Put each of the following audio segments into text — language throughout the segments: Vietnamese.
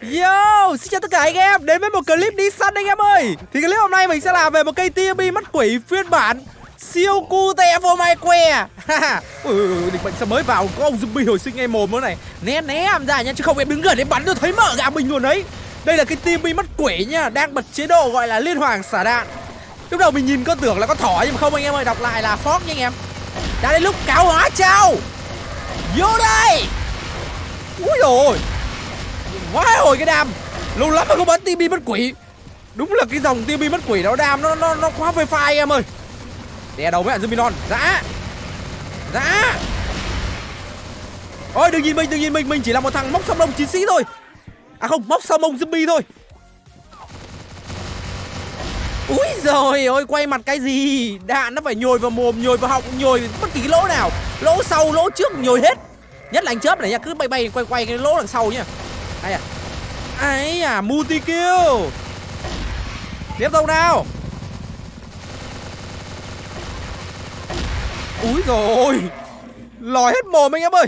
Yo, xin chào tất cả anh em đến với một clip đi săn anh em ơi. Thì clip hôm nay mình sẽ làm về một cây TMP mắt quỷ phiên bản siêu cute vô mai que. Ui, định mệnh sẽ mới vào có ông zombie hồi sinh ngay mồm nữa này. Né né em ra nha chứ không em đứng gần để bắn tôi thấy mở gà mình luôn đấy. Đây là cái TMP mắt quỷ nha Đang bật chế độ gọi là liên hoàng xả đạn. Lúc đầu mình nhìn có tưởng là có thỏ nhưng mà không anh em ơi đọc lại là phóc nha anh em. Đã đến lúc cáo hóa trao. Vô đây. Ui rồi Quá hồi cái đam. Lâu lắm mà không bắn TB mất quỷ. Đúng là cái dòng TB mất quỷ đó, đam nó nó nó quá phê phai em ơi. Đè đầu với bạn Zuminon Dã Dã Ôi, đừng nhìn mình, đừng nhìn mình. Mình chỉ là một thằng móc song lông chiến sĩ thôi. À không, móc song lông zombie thôi. Úi rồi ôi quay mặt cái gì? Đạn nó phải nhồi vào mồm, nhồi vào họng, nhồi bất kỳ lỗ nào. Lỗ sau, lỗ trước, nhồi hết. Nhất là anh chớp này nha, cứ bay bay, quay quay cái lỗ đằng sau nhá ai à? Ấy à multi kill. Tiếp tục nào. Úi rồi lòi hết mồm anh em ơi.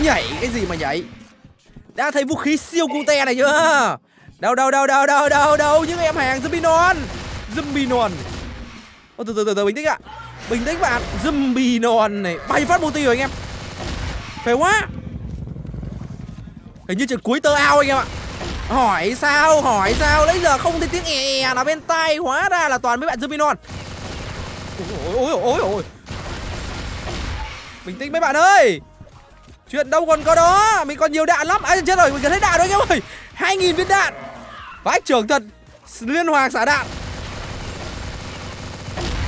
Nhảy cái gì mà nhảy? Đã thấy vũ khí siêu cute này chưa? Đâu đâu đâu đâu đâu đâu đâu những em hàng zombie non zombie non Ô, từ từ từ từ bình tĩnh ạ. Bình tĩnh bạn zombie non này bay phát multi rồi anh em. Phải quá. Hình như trận cuối tơ ao anh em ạ. Hỏi sao, hỏi sao? Lấy giờ không thấy tiếng è e nào bên tai Hóa ra là toàn mấy bạn zombie non Ôi ôi ôi ôi Bình tĩnh mấy bạn ơi. Chuyện đâu còn có đó. Mình còn nhiều đạn lắm. À chết rồi, mình cần thấy đạn rồi anh em ơi. 2.000 viên đạn. Vãi trưởng thật Liên hoàng xả đạn.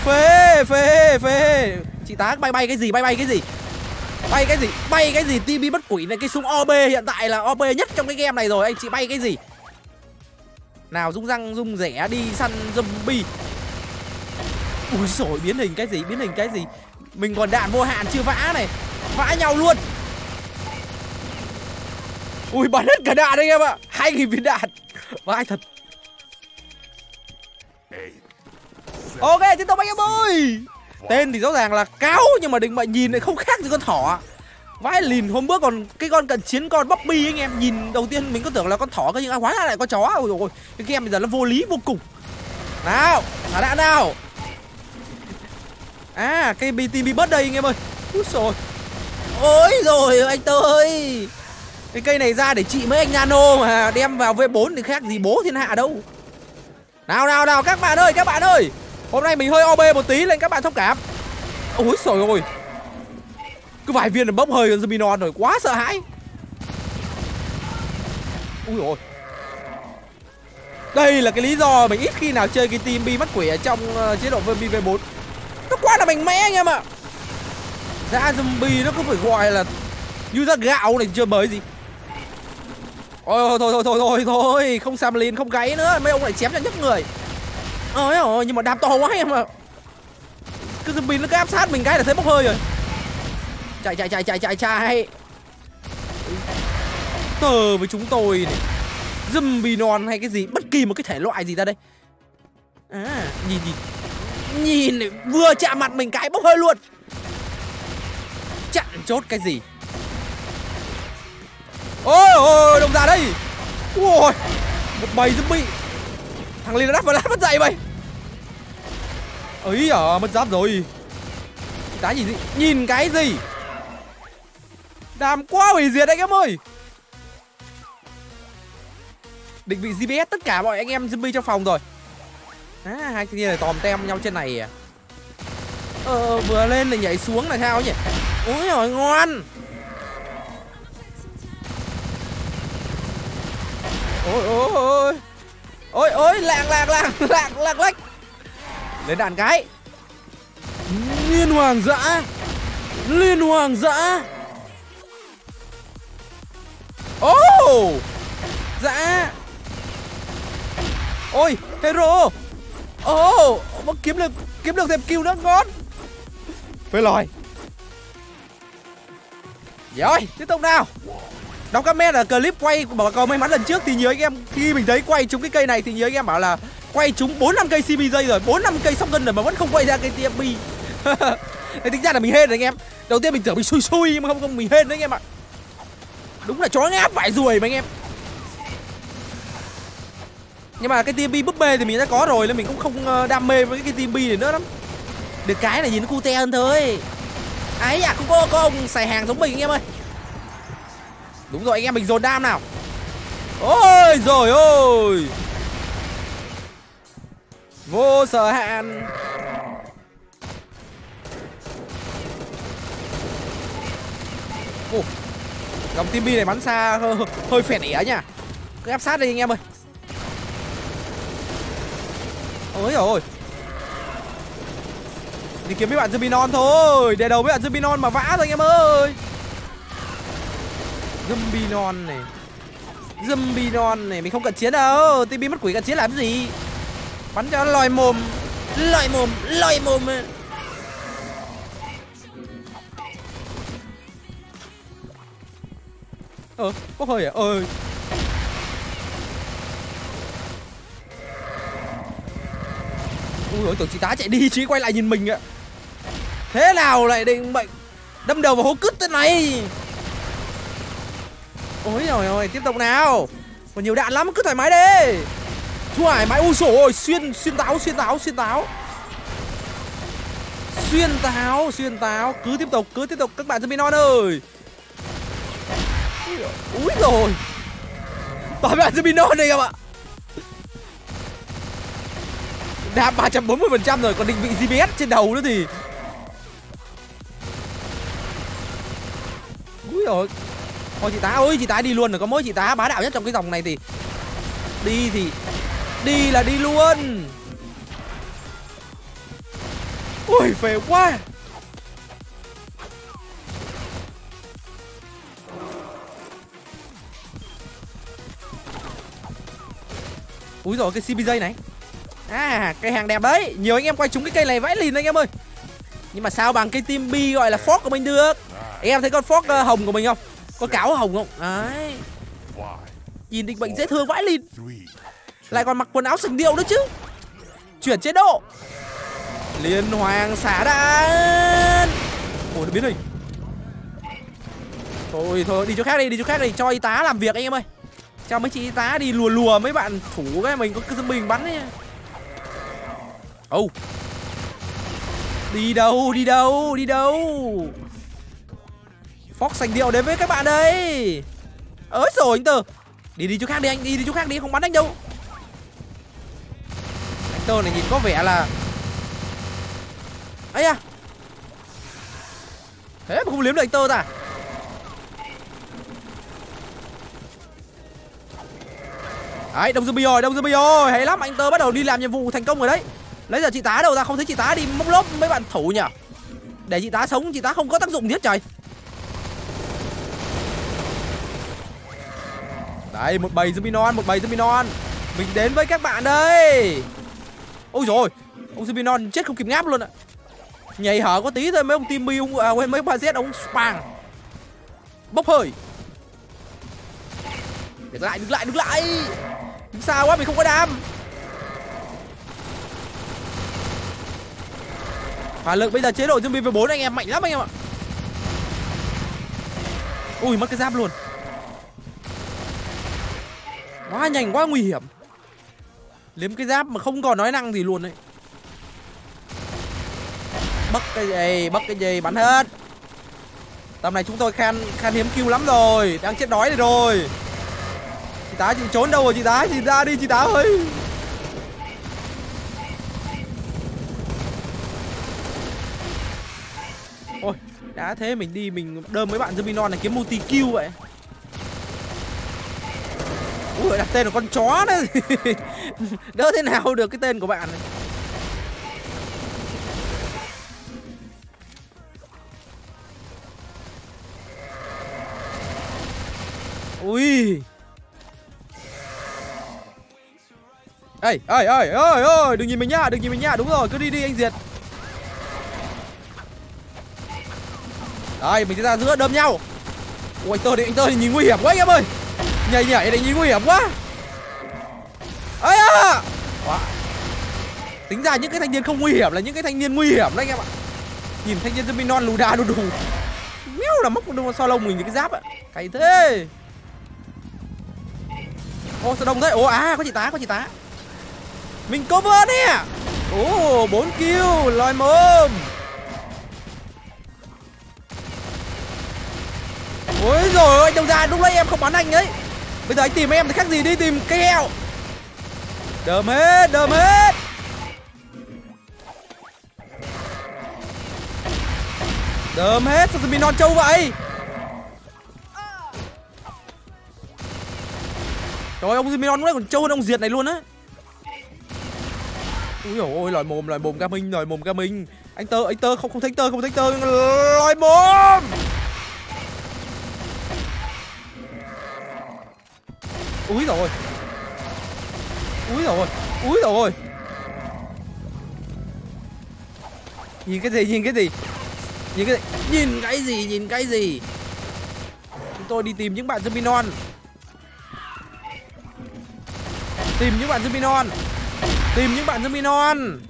Phê, phê, phê. Chị tá bay bay cái gì, bay bay cái gì? Bay cái gì? Bay cái gì? tibi bất quỷ này cái súng OB hiện tại là OB nhất trong cái game này rồi anh chị bay cái gì? Nào rung răng rung rẻ đi săn zombie. Ui rồi biến hình cái gì? Biến hình cái gì? Mình còn đạn vô hạn chưa vã này. Vã nhau luôn. Ui bắn hết cả đạn anh em ạ. Hai nghìn viên đạn. Vãi thật. Ok, tiếp tục anh em ơi. Tên thì rõ ràng là cáo nhưng mà định mệnh nhìn lại không khác gì con thỏ. Vãi lìn hôm bữa còn cái con cận chiến con Bobby anh em nhìn đầu tiên mình có tưởng là con thỏ cơ nhưng à, hóa ra lại con chó. Ôi rồi cái game bây giờ nó vô lý vô cùng. Nào, thả đạn nào. À, cái BT bị bớt đây anh em ơi. Úi rồi. Ôi rồi anh ơi. Cái cây này ra để trị mấy anh nano mà đem vào V4 thì khác gì bố thiên hạ đâu. Nào nào nào các bạn ơi, các bạn ơi. Hôm nay mình hơi OB một tí lên các bạn thông cảm. Ôi trời ơi. Cứ vài viên là bốc hơi con zombie rồi Quá sợ hãi. Ui ôi. Đây là cái lý do mình ít khi nào chơi cái team bi mắt quỷ ở trong uh, chế độ VV4 Nó quá là mạnh mẽ anh em ạ. Ra zombie nó cứ phải gọi là Như ra gạo này chưa mới gì. Ôi thôi thôi thôi thôi thôi Không xàm lìn không gáy nữa Mấy ông lại chém cho nhức người. Ôi ôi nhưng mà đạp to quá em ạ. Cứ zombie nó cứ áp sát mình cái là thấy bốc hơi rồi. Chạy chạy chạy chạy chạy chạy. Tờ với chúng tôi này. Zombie non hay cái gì? Bất kỳ một cái thể loại gì ra đây. À nhìn nhìn. Nhìn này, vừa chạm mặt mình cái bốc hơi luôn. Chặn chốt cái gì? Ôi ôi đồng ra đây? Ôi Một bầy zombie. Thằng Lin nó đắp vào đắp mất dậy mày. Ấy à mất giáp rồi. Cái gì nhìn cái gì? Đàm quá hủy diệt anh em ơi. Định vị gps tất cả mọi anh em zombie trong phòng rồi. À hai cái kia này tòm tem nhau trên này à. Ờ, ờ vừa lên là nhảy xuống là sao nhỉ? Úi rồi ngon ôi ôi ôi ôi ôi lạng lạng lạng lạng lạng lách. Lên đạn cái. Liên hoàng dã. Liên hoàng dã. Ô oh! dã. Ôi hero. Ô oh! kiếm được kiếm được thêm kill nữa ngon. Phê lòi. Rồi tiếp tục nào đó các mẹ là clip quay bảo cầu may mắn lần trước thì nhớ anh em, khi mình thấy quay trúng cái cây này thì nhớ anh em bảo là quay trúng bốn năm cây cb dây rồi, bốn năm cây shotgun rồi mà vẫn không quay ra cây tmp Thế tính ra là mình hên rồi anh em. Đầu tiên mình tưởng mình xui xui nhưng mà không không, mình hên đấy anh em ạ. Đúng là chó ngáp vải ruồi mà anh em. Nhưng mà cái TMP búp bê thì mình đã có rồi nên mình cũng không ờ, đam mê với cái TMP này nữa lắm. Được cái là nhìn nó cute hơn thôi. Ấy à không có có ông xài hàng giống mình anh em ơi đúng rồi anh em mình dồn đam nào. Ôi rồi ôi. Vô sở hạn. Ồ, dòng Timmy này bắn xa hơi, hơi phẹt ỉa nha cứ áp sát đi anh em ơi. Ôi rồi đi kiếm mấy bạn zombie non thôi để đầu mấy bạn zombie non mà vã thôi anh em ơi zombie non này. Zombie non này, mình không cần chiến đâu. Tb mất quỷ cần chiến làm gì? Bắn cho lòi mồm. Lòi mồm lòi mồm ờ bốc hơi à? Ơi ui, ôi, tưởng chị tá chạy đi chứ quay lại nhìn mình ạ. Thế nào lại định mệnh? Đâm đầu vào hố cứt thế này? Ôi rồi ôi tiếp tục nào. Còn nhiều đạn lắm, cứ thoải mái đi. Thoải mái ui sổ ôi xuyên xuyên táo xuyên táo xuyên táo. Xuyên táo xuyên táo. Cứ tiếp tục, cứ tiếp tục. Các bạn zombie non ơi. Úi rồi. Toàn bạn zombie non đây các bạn. Đã 340% rồi, còn định vị GPS trên đầu nữa thì. Úi rồi thôi chị tá ơi, chị tá đi luôn rồi, có mỗi chị tá bá đạo nhất trong cái dòng này thì đi thì đi là đi luôn. Ui phê quá. Úi rồi cái CBJ này. À cây hàng đẹp đấy. Nhiều anh em quay trúng cái cây này vãi lìn anh em ơi. Nhưng mà sao bằng cây team B gọi là fork của mình được? Anh em thấy con fork ờ, hồng của mình không? Có cáo hồng không? Đấy. Nhìn định bệnh dễ thương vãi lìn Lại còn mặc quần áo sừng điệu nữa chứ. Chuyển chế độ. Liên hoàng xả đạn. Ủa nó biến hình. Thôi thôi, đi chỗ khác đi Đi chỗ khác đi. Cho y tá làm việc anh em ơi. Cho mấy chị y tá đi lùa lùa mấy bạn thủ cái mình có cứ mình bắn ấy. Ô oh. Đi đâu đi đâu đi đâu? Fox sành điệu đến với các bạn đây. Ới rồi anh Tờ. Đi đi chỗ khác đi anh đi đi chỗ khác đi không bắn anh đâu. Anh Tờ này nhìn có vẻ là ấy à Thế mà không liếm được anh Tơ ta. Đấy, đông zombie rồi, đông zombie rồi Hay lắm, anh Tơ bắt đầu đi làm nhiệm vụ thành công rồi đấy. Lấy giờ chị tá đâu ra, không thấy chị tá đi móc lốp mấy bạn thủ nhỉ? Để chị tá sống, chị tá không có tác dụng thiết trời. Đấy, một bầy zombie non, một bầy zombie non Mình đến với các bạn đây Ôi rồi Ông zombie non chết không kịp ngáp luôn ạ Nhảy hở có tí thôi mấy ông Timmy ông à, quên mấy ba Z ông spang. Bốc hơi. Đứng lại, đứng lại, đứng lại. Đứng xa quá mình không có đam. Hỏa lực bây giờ chế độ zombie với bốn anh em mạnh lắm anh em ạ. Ui mất cái giáp luôn. Quá nhanh quá nguy hiểm. Liếm cái giáp mà không còn nói năng gì luôn đấy. Bất cái gì, bất cái gì, bắn hết. Tầm này chúng tôi khan khan hiếm kêu lắm rồi Đang chết đói rồi. Chị tá chị trốn đâu rồi chị tá? Chị ra đi chị tá ơi. Ôi Đã thế mình đi mình đơm mấy bạn zombie non này kiếm multi kill vậy. Ui đặt tên là con chó đấy. Đỡ thế nào được cái tên của bạn? Này Ui. Ê, ê, ê, ê, ê, đừng nhìn mình nhá, đừng nhìn mình nhá, đúng rồi, cứ đi đi anh Diệt. Đây, mình sẽ ra giữa đâm nhau. Ui, anh Tơ đi anh Tơ thì nhìn nguy hiểm quá anh em ơi. Nhảy nhảy đấy nguy hiểm quá. Ấy à Quá. Tính ra những cái thanh niên không nguy hiểm là những cái thanh niên nguy hiểm đấy anh em ạ. Nhìn thanh niên zombie non lù đà đù đù. Đéo là móc sau lông mình những cái giáp ạ. Cày thế. Ô, sao đông thế? Ô à có chị tá, có chị tá. Mình cover nè ô bốn kill Lòi mồm Ôi rồi anh đồng ra lúc nãy em không bắn anh ấy Bây giờ anh tìm em thì khác gì đi, tìm cây heo. Đơm hết đơm hết Đơm hết sao mình non trâu vậy? Trời ơi, ông Ziminon lúc còn trâu hơn ông Diệt này luôn á. Úi dồi ôi lòi mồm lòi mồm ca minh lòi mồm ca minh. Anh tơ anh tơ, không không thấy tơ, không thấy tơ. Lòi mồm! Úi rồi Úi rồi Úi rồi Nhìn cái gì, nhìn cái gì? Nhìn cái gì? Nhìn cái gì, nhìn cái gì? Chúng tôi đi tìm những bạn zombie non Tìm những bạn zombie non Tìm những bạn zombie non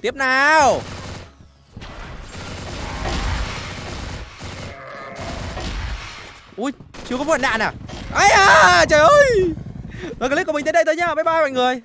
Tiếp nào. Ui chưa có vượt đạn à? Ấy à trời ơi. Rồi clip của mình tới đây thôi nha, Bye bye mọi người.